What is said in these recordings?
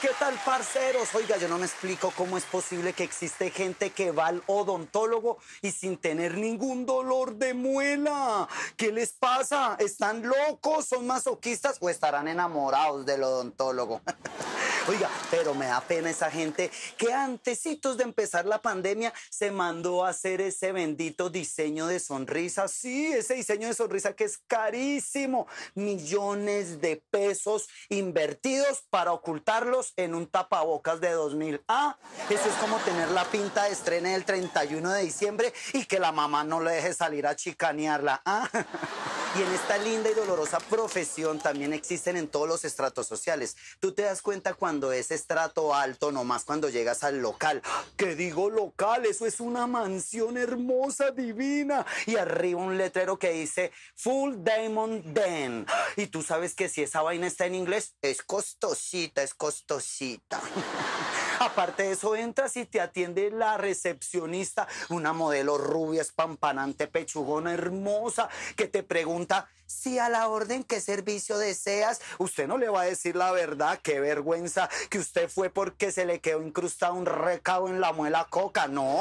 ¿qué tal, parceros? Oiga, yo no me explico cómo es posible que existe gente que va al odontólogo y sin tener ningún dolor de muela. ¿Qué les pasa? ¿Están locos? ¿Son masoquistas o estarán enamorados del odontólogo? Oiga, pero me da pena esa gente que antecitos de empezar la pandemia se mandó a hacer ese bendito diseño de sonrisa. Sí, ese diseño de sonrisa que es carísimo. Millones de pesos invertidos para ocultarlos en un tapabocas de 2000. Ah, eso es como tener la pinta de estreno el 31 de diciembre y que la mamá no le deje salir a chicanearla. Ah. Y en esta linda y dolorosa profesión también existen en todos los estratos sociales. Tú te das cuenta cuando es estrato alto, nomás cuando llegas al local. ¿Qué digo local? Eso es una mansión hermosa, divina. Y arriba un letrero que dice Full Diamond Den. Y tú sabes que si esa vaina está en inglés, es costosita, es costosita. Aparte de eso, entras y te atiende la recepcionista, una modelo rubia, espampanante, pechugona, hermosa, que te pregunta si a la orden qué servicio deseas. Usted no le va a decir la verdad, qué vergüenza que usted fue porque se le quedó incrustado un recado en la muela coca. No,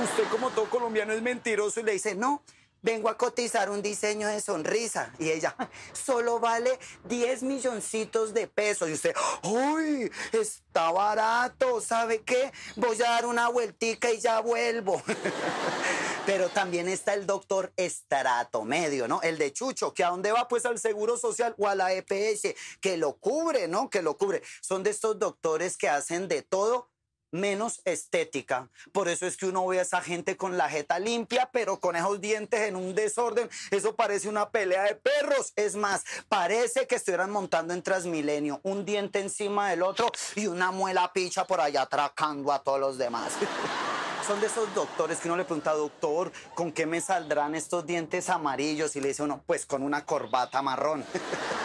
usted como todo colombiano es mentiroso y le dice, no, vengo a cotizar un diseño de sonrisa. Y ella, solo vale 10 milloncitos de pesos. Y usted, ¡uy! Está barato, ¿sabe qué? Voy a dar una vueltica y ya vuelvo. Pero también está el doctor estrato medio, ¿no? El de Chucho, que a dónde va pues al Seguro Social o a la EPS, que lo cubre, ¿no? Que lo cubre. Son de estos doctores que hacen de todo menos estética. Por eso es que uno ve a esa gente con la jeta limpia, pero con esos dientes en un desorden. Eso parece una pelea de perros. Es más, parece que estuvieran montando en Transmilenio un diente encima del otro y una muela picha por allá atracando a todos los demás. Son de esos doctores que uno le pregunta, doctor, ¿con qué me saldrán estos dientes amarillos? Y le dice uno, pues con una corbata marrón.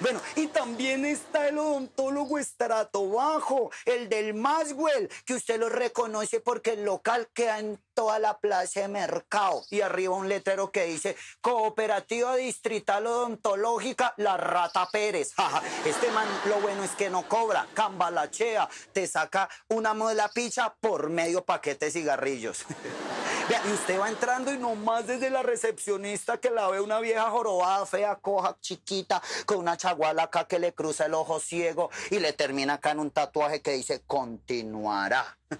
Bueno, y también está el odontólogo estrato bajo, el del Maswell, que usted lo reconoce porque el local queda en toda la plaza de mercado. Y arriba un letrero que dice Cooperativa Distrital Odontológica La Rata Pérez. este man lo bueno es que no cobra, cambalachea, te saca una modela picha por medio paquete de cigarrillos. y usted va entrando y nomás desde la recepcionista que la ve una vieja jorobada, fea, coja, chiquita, con una chaguala acá que le cruza el ojo ciego y le termina acá en un tatuaje que dice continuará.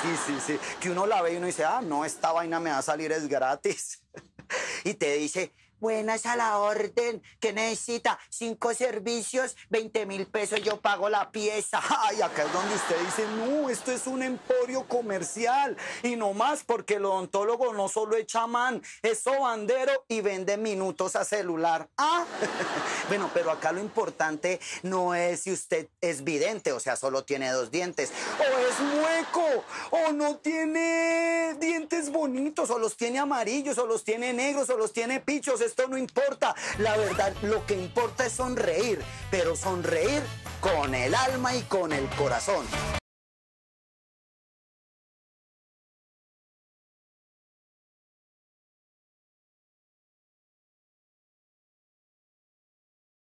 Sí, sí, sí. Que uno la ve y uno dice, ah, no, esta vaina me va a salir, es gratis. Y te dice, Buenas a la orden. que necesita? Cinco servicios, 20 mil pesos, yo pago la pieza. Ay, acá es donde usted dice, no, esto es un emporio comercial. Y no más porque el odontólogo no solo es chamán, es sobandero y vende minutos a celular. Ah, bueno, pero acá lo importante no es si usted es vidente, o sea, solo tiene dos dientes, o es mueco, o no tiene dientes bonitos, o los tiene amarillos, o los tiene negros, o los tiene pichos esto no importa. La verdad, lo que importa es sonreír, pero sonreír con el alma y con el corazón.